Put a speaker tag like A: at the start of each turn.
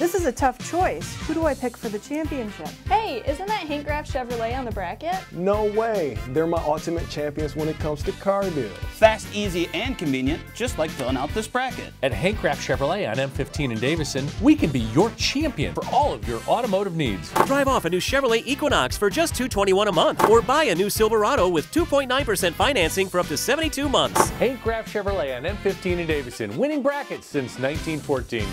A: This is a tough choice. Who do I pick for the championship?
B: Hey, isn't that Hank Graff Chevrolet on the bracket?
C: No way. They're my ultimate champions when it comes to car deals.
D: Fast, easy, and convenient, just like filling out this bracket.
E: At Hank Graff Chevrolet on M15 in Davison, we can be your champion for all of your automotive needs.
F: Drive off a new Chevrolet Equinox for just $221 a month, or buy a new Silverado with 2.9% financing for up to 72 months.
E: Hank Graff Chevrolet on M15 in Davison, winning brackets since 1914.